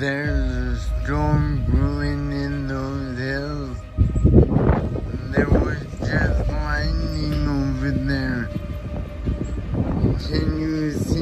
There's a storm brewing in those hills. There was just lightning over there. Can you see